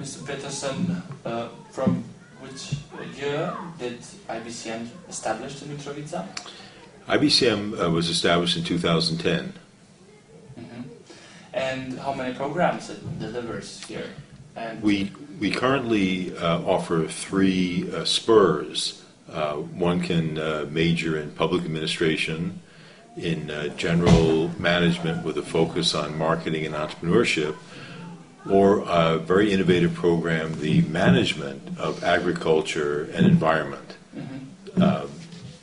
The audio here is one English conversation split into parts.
Mr. Peterson, uh, from which year did IBCM establish in Mitrovica? IBCM uh, was established in 2010. hmm And how many programs it delivers here? And We, we currently uh, offer three uh, spurs. Uh, one can uh, major in public administration, in uh, general management with a focus on marketing and entrepreneurship, or a very innovative program, the management of agriculture and environment. Mhm. Uh,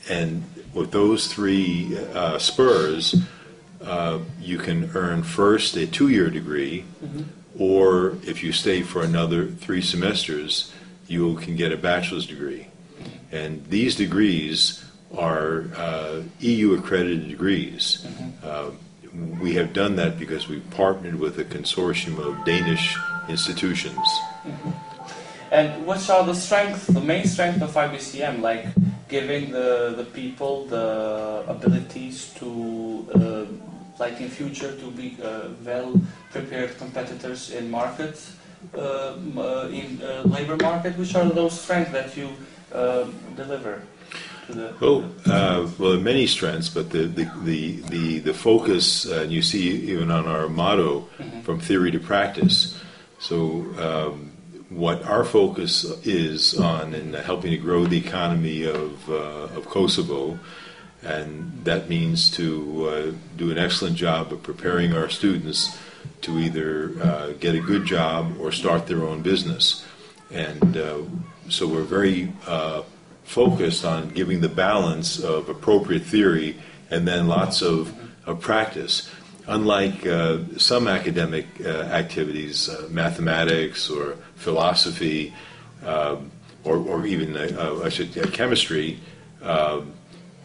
And with those three uh, spurs, uh, you can earn first a two-year degree, Mhm. or if you stay for another three semesters, you can get a bachelor's degree. And these degrees are uh, EU accredited degrees. Uh, we have done that because we've partnered with a consortium of Danish institutions. And what are the strengths, the main strength of IBCM, like giving the, the people the abilities to, uh, like in future, to be uh, well prepared competitors in markets, uh, uh, in uh, labor market? Which are those strengths that you uh, deliver to the? Well, uh, well, there are many strengths, but the the the the, the focus, uh, and you see even on our motto, Mhm. from theory to practice. So, um, what our focus is on in helping to grow the economy of uh, of Kosovo, and that means to uh, do an excellent job of preparing our students to either uh, get a good job or start their own business, and uh, so we're very uh, focused on giving the balance of appropriate theory and then lots of, of practice. Unlike uh, some academic uh, activities, uh, mathematics or philosophy, um, or, or even uh, I should uh, chemistry, um,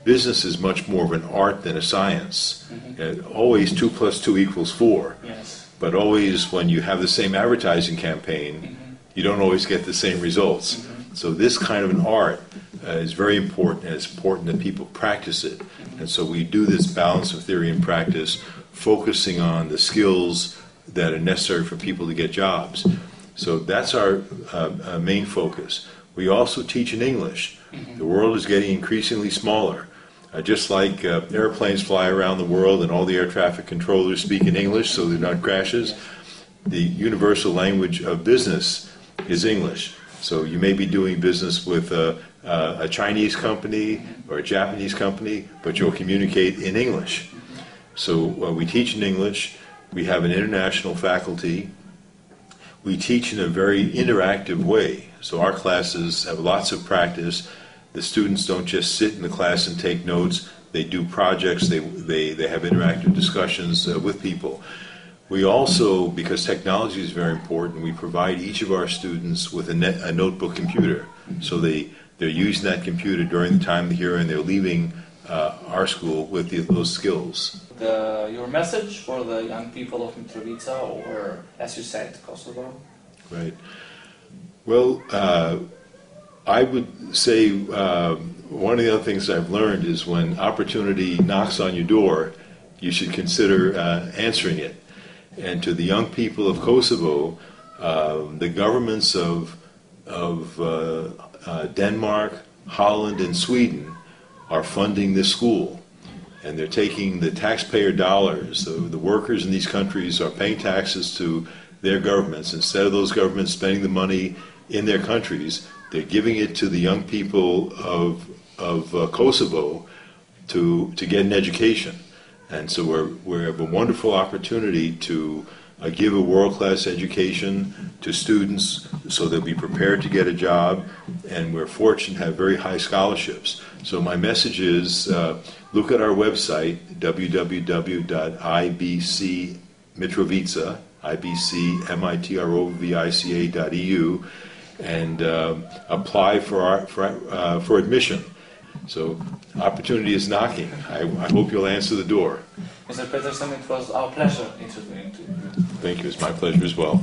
business is much more of an art than a science. Uh, always two plus two equals four Yes. but always when you have the same advertising campaign, you don't always get the same results. So this kind of an art uh, is very important, and it's important that people practice it. And so we do this balance of theory and practice, focusing on the skills that are necessary for people to get jobs. So that's our uh, uh, main focus. We also teach in English. The world is getting increasingly smaller. Uh, just like uh, airplanes fly around the world and all the air traffic controllers speak in English so they're not crashes, the universal language of business is English. So you may be doing business with a, a, Chinese company or a Japanese company, but you'll communicate in English. So uh, we teach in English. We have an international faculty. We teach in a very interactive way. So our classes have lots of practice. The students don't just sit in the class and take notes. They do projects. They, they, they have interactive discussions uh, with people. We also, because technology is very important, we provide each of our students with a, net, a notebook computer. So they, they're using that computer during the time they're here and they're leaving uh, our school with the, those skills. The, your message for the young people of Mitrovica, or as you said, Kosovo? Right. Well, uh, I would say um, one of the other things I've learned is when opportunity knocks on your door, you should consider uh, answering it. And to the young people of Kosovo, uh, the governments of, of uh, uh, Denmark, Holland, and Sweden are funding this school. And they're taking the taxpayer dollars. So the workers in these countries are paying taxes to their governments. Instead of those governments spending the money in their countries, they're giving it to the young people of, of uh, Kosovo to, to get an education. And so we're, we have a wonderful opportunity to uh, give a world-class education to students so they'll be prepared to get a job. And we're fortunate to have very high scholarships. So my message is uh, look at our website, www.ibcmitrovica, ibcmitrovica.eu, and uh, apply for, our, for, uh, for admission. So opportunity is knocking. I, I hope you'll answer the door. Mr. Peterson, it was our pleasure interviewing you. Thank you. It's my pleasure as well.